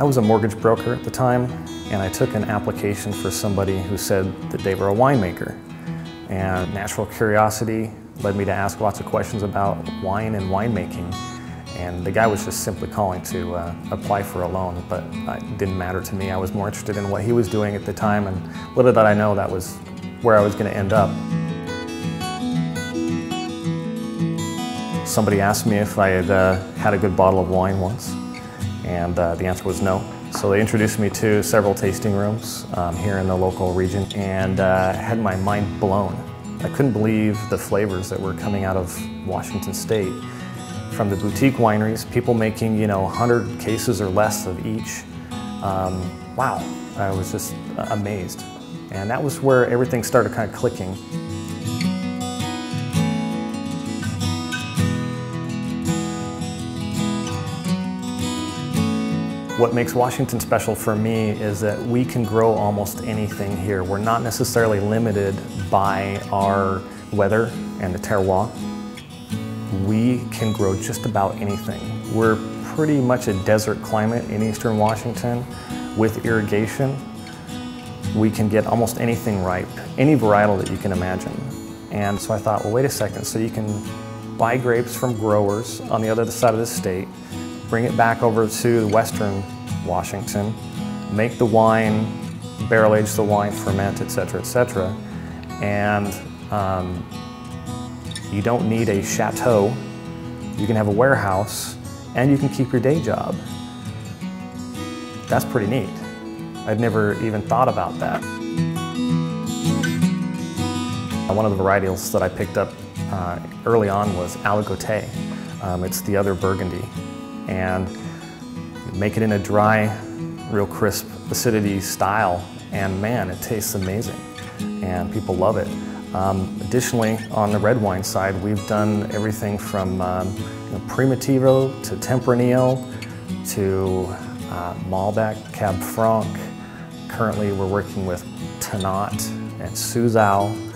I was a mortgage broker at the time, and I took an application for somebody who said that they were a winemaker. And natural curiosity led me to ask lots of questions about wine and winemaking. And the guy was just simply calling to uh, apply for a loan, but it didn't matter to me. I was more interested in what he was doing at the time, and little did I know that was where I was going to end up. Somebody asked me if I had uh, had a good bottle of wine once, and uh, the answer was no. So they introduced me to several tasting rooms um, here in the local region and uh, had my mind blown. I couldn't believe the flavors that were coming out of Washington State. From the boutique wineries, people making, you know, 100 cases or less of each. Um, wow, I was just amazed. And that was where everything started kind of clicking. What makes Washington special for me is that we can grow almost anything here. We're not necessarily limited by our weather and the terroir. We can grow just about anything. We're pretty much a desert climate in eastern Washington with irrigation. We can get almost anything ripe, any varietal that you can imagine. And so I thought, well, wait a second, so you can buy grapes from growers on the other side of the state, bring it back over to western Washington, make the wine, barrel age the wine, ferment, etc., etc. And um, you don't need a chateau. You can have a warehouse and you can keep your day job. That's pretty neat. I'd never even thought about that. One of the varietals that I picked up uh, early on was Aligoté. Um, it's the other Burgundy and make it in a dry, real crisp acidity style, and man, it tastes amazing, and people love it. Um, additionally, on the red wine side, we've done everything from um, you know, Primitivo to Tempranillo to uh, Malbec, Cab Franc. Currently, we're working with Tannat and Souzão.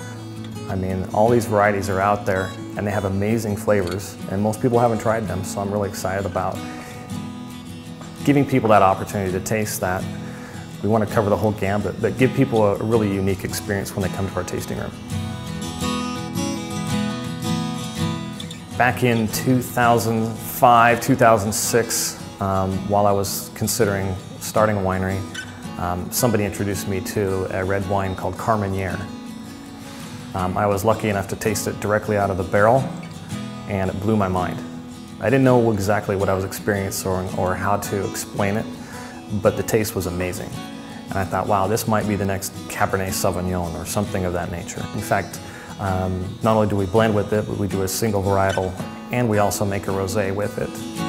I mean, all these varieties are out there and they have amazing flavors and most people haven't tried them so I'm really excited about giving people that opportunity to taste that. We want to cover the whole gambit but give people a really unique experience when they come to our tasting room. Back in 2005, 2006, um, while I was considering starting a winery, um, somebody introduced me to a red wine called Carmenere. Um, I was lucky enough to taste it directly out of the barrel and it blew my mind. I didn't know exactly what I was experiencing or, or how to explain it, but the taste was amazing. And I thought, wow, this might be the next Cabernet Sauvignon or something of that nature. In fact, um, not only do we blend with it, but we do a single varietal and we also make a rosé with it.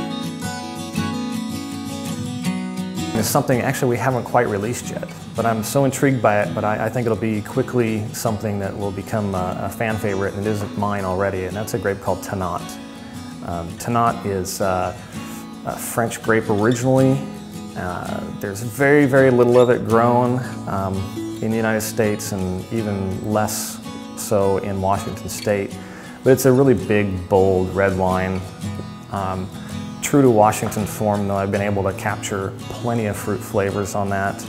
It's something actually we haven't quite released yet, but I'm so intrigued by it, but I, I think it'll be quickly something that will become a, a, fan favorite, and it isn't mine already, and that's a grape called Tannat. Um, Tannat is uh, a French grape originally. Uh, there's very, very little of it grown um, in the United States and even less so in Washington State. But it's a really big, bold red wine. Um, true to Washington form, though, I've been able to capture plenty of fruit flavors on that.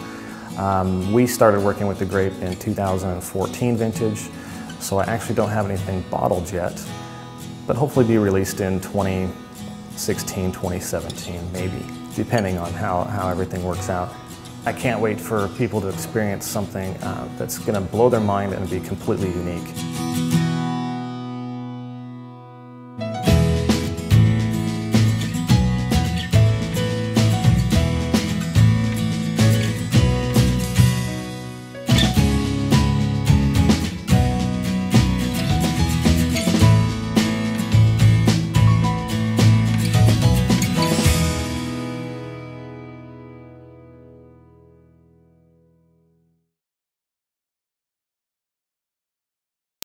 Um, we started working with the grape in 2014 vintage, so I actually don't have anything bottled yet, but hopefully be released in 2016, 2017, maybe, depending on how, how everything works out. I can't wait for people to experience something uh, that's going to blow their mind and be completely unique.